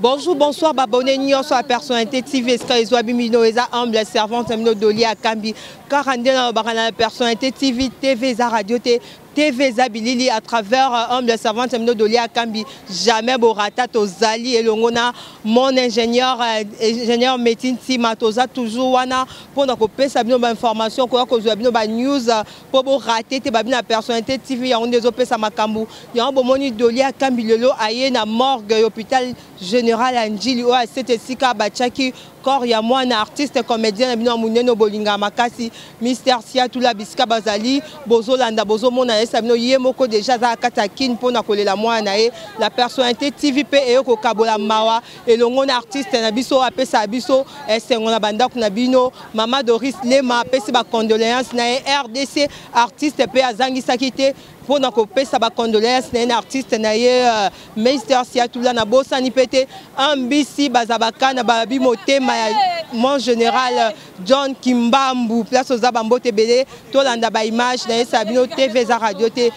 Bonjour, bonsoir, babonné nyonso ya personnalité TV esika ezwa bimino eza humble servante ya mino doli ya kambi kaka nde nalobaka na personnalité TV TV eza radio te TV eza bilili à travers euh, humble servante ya mino doli ya kambi jamais borata tozali elongo na mon ingénieur euh, ingénieur Metin Tima toza toujours wana mpo na kopesa bino bainformation koya kozwa bino banews euh, mpo borate te babi na personnalité tv yango nde ezopesa makambo yango bomoni doli ya kambi lelo aye na morgue ya hôpital général ya njili oyo asete esika batiaki corps ya mwana artiste comédien na bino ya monene bolinga makasi mister siatula bisika bazali bozolanda bozomona yesa bino ye moko deja aza na kati ya kine mpo na kolela mwana na ye la personnalité tv mpe eye kokabola mawa elongo na artiste na biso apesa biso esengo na bandako na bino mama doris lema apesi bacondoléance na ye rdc artiste mpe azangisaki te mpo na kopesa bacondoléance na ye na artiste na ye euh, meister siatula na bosani mpe te mbc bazabaka na babi motema ya mon général John Kimbambu place oza ba mbote ebele tolanda ba image na yesa bino TV eza radio te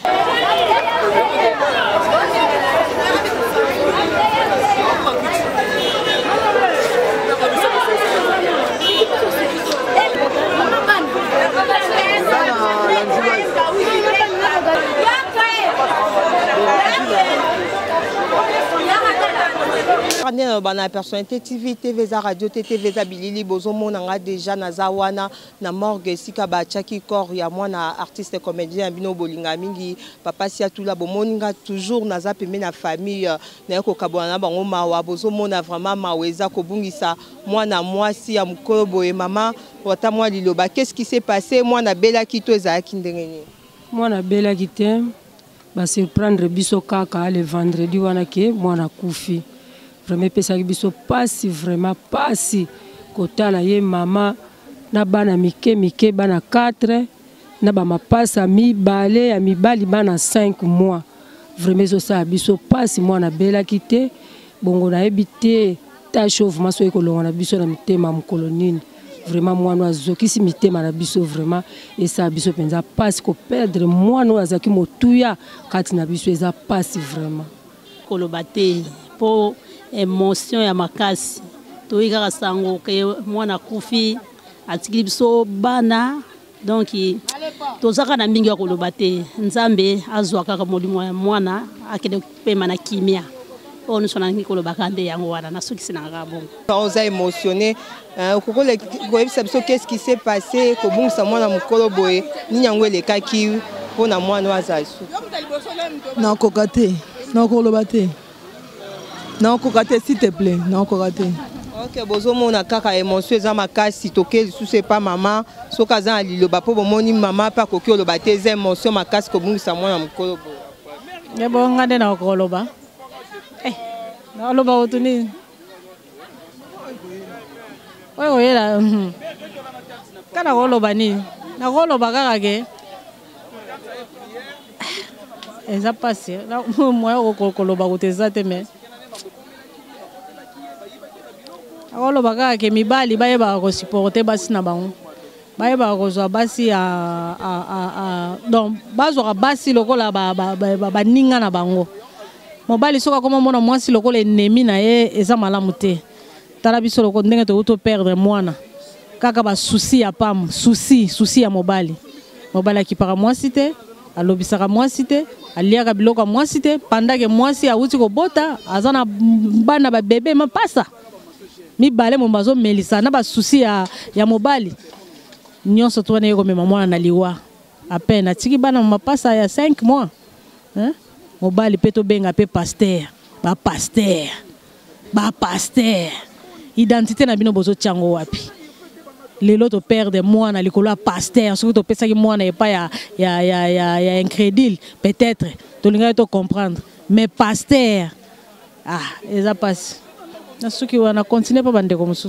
nde naloba na personnalité tv tv eza radio te tv eza Bilili bozo mona nga deja naza wana na morgue esika ba tiaki corps ya mwana artiste comedien bino bolinga mingi papa siatula bomoni nga toujours naza pembe na famille na yoko kabona na bango mawa bozo mona vraiment mawa eza kobungisa mwana mwasi ya mukolo boye mama wata mwa liloba qu'est-ce qui s'est passé mwana belaki to ezalaki ndenge nini mwana belaki te ba surprendre biso kaka le vendredi wana ke mwana kufi vraiment epesaki biso pasi vraiment pasi kotala ye mama na bana mike mike bana 4 na bamapasa mibale ya mibali bana 5 mois vraiment ezosala biso pasi mwana abelaki te bongo nayebi te ta chauve maso ekolonga na biso na mitema mokolo nini vraiment mwana oyo azokisi mitema na biso vraiment esala biso mpenza mpasi koperdre mwana oyo azalaki motuya kati na biso eza mpasi vraiment koloba te mpo emotion ya makasi toyi kaka sango ke mwana akufi atikili biso bana donc toza kaka na mingi ya koloba te nzambe azwa kaka molimo ya mwana akende kopema na kimia oyo nyonso nalingi kolobaka nde yango wana nasukisi na kaka bongo oza émotionné euh, okoki koyebisa biso qu'est ce qui s'est passé kobungisa mwana mokolo boye nini yango elekaki mpo na mwana oyo azali su nakoka te nakoloba te nakokoka te s'il te plaît nakokoka te ok bozomona kaka émotion eza makasi toke lisusu epa mama soki aza na liloba mpo bomoni mama mpe akoki oloba te eza émotion makasi kobungisa mwana mokolo boye ye bongo nga nde nakoki koloba eh, naloba otu nini oyo koyela hmm. kaka nakoloba nini nakoloba kaka ke Eh, eza mpasi moya koloba kutu eza te mais akoloba kaka ke mibali bayebaka kosuporte basi na bango bayebaka kozwa basi ya donc bazwaka basi lokola baninga na bango mobali soki akoma mona mwasi lokola enemi na ye eza malamu te tala biso lokola ndenge tokuti toperdre mwana kaka ba souci ya pam souci souci ya mobali mobali akipaka mwasi te alobisaka mwasi te aliaka biloko ya mwasi te pandake mwasi awuti kobota aza na bana babebe mapasa mibale momo bazomelisa na basusi ya, ya mobali nyonso to wana ye komema mwana na liwa apene atiki bana ma mapasa ya 5 mois hein? mobali mpe tobenga mpe paster bapaster ba pasteur identité na bino bozo tiango wapi lelo to perdre mwana likolo ya pasteur soki topesaki mwana epai ya, ya, ya, ya, ya incrédule peut-être tolingaki to comprendre mais pasteur ah eza mpasi nasuki wana continue mpo bandeko mosusu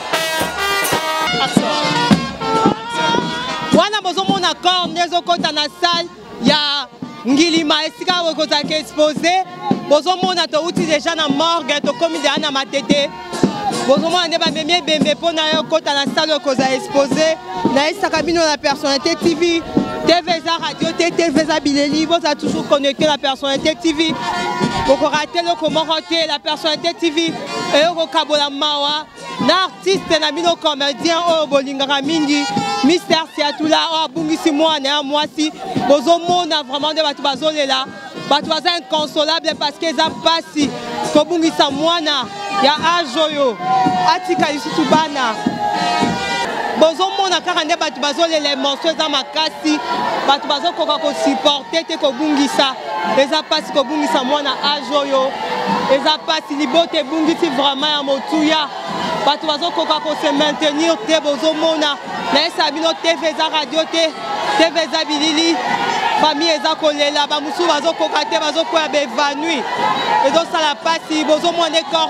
wana bozomona corne ezokota na salle ya ngilima esika okozalaka expose bozomona touti deja na morgue tokomi deja na matete bozomona nde bamemi ebembe mpo na yo kota na salo ekozala expose nayesaka bino na personnalité tv tv eza radio te tv eza bileli bozala toujours connecte na personnalité tv bokorate eloko moko te la personnalité tv eyoko kabola mawa na artiste na bino comedien oyo bolingaka mingi mister siatula oyo abungisi mwana ya mwasi bozomona vraiment nde bato bazolela bato baza inconsolable parce que eza mpasi kobungisa mwana ya age oyo atika lisusu bana bozomona kaka nde bato bazolela emotion eza makasi bato bazokoka kosupporte te kobungisa eza mpasi kobungisa mwana age oyo eza mpasi libota ebungisi vraimen ya motuya bato bazokoka kose maintenir te bozomona nayesa bino tv eza radio te tv eza bilili famille eza kolela bamosusu bazokoka te bazokwea bevanui ezosala mpasi bozomona ekor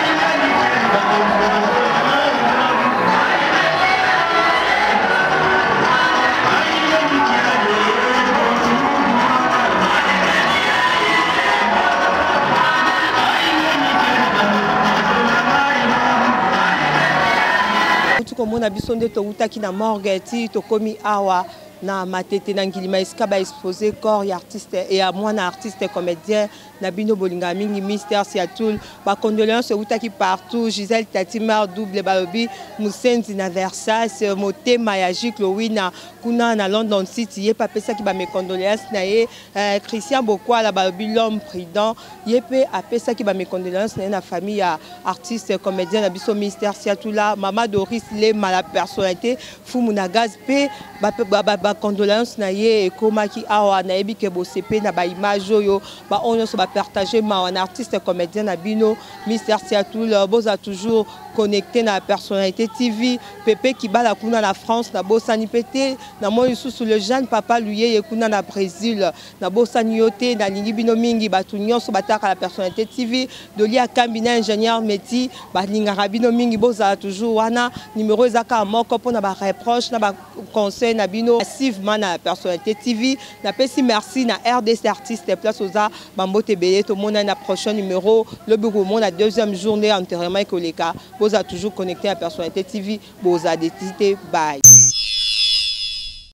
komona biso nde towutaki na morgue ti tokomi awa na matete na ngilima esika ba expose corps ya artiste ya mwana artiste comédien na bino bolinga mingi Mister Siatul ba condoléances ewutaki partout Gisèle Tatimar double balobi musenzi na Versace motema ya Jucle Wina kuna na London City ye pe apesaki ba mes condoléances na ye euh, Christian Bokwala balobi l'homme prudent ye pe apesaki ba mes condoléances na ye na famille ya artiste comédien na biso Mister Siatula Mama Doris Lema la personnalité Fumu na gaz pe ba, ba, ba, ba condoléances na ye ekomaki awa nayebi ke bosepe na ba image oyo ba oyo nyonso ba partager mawa na artiste comédien na bino Mister Siatul boza toujours connecté na personnalité TV Pepe Kibala kuna na France na bosani pe te na moi lisusu le jeune papa Luyeye kuna na Brésil Nabosani yo te, nalingi bino mingi bato nyonso bataka la personnalité TV, Dolly Akambi na ingénieur Meti balingaka bino mingi bozala toujours wana, numero eza kaka moko mpo na ba reproche na ba conseil na bino massivement na la personnalité TV. Napesi merci na RDC artiste place oza bambote ebele tomonani na prochain numero lobi komona deuxième jour nde enterrement ekoleka bozala toujours connecté na personnalité TV bozala detite bye.